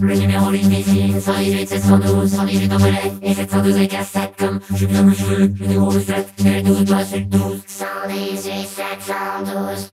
Le numéro l'invisible, 118 712, 118 en relais, et 712 et cassette comme je suis bien le jeu, le numéro 7, et 12 doigts sur le 12, 118 712.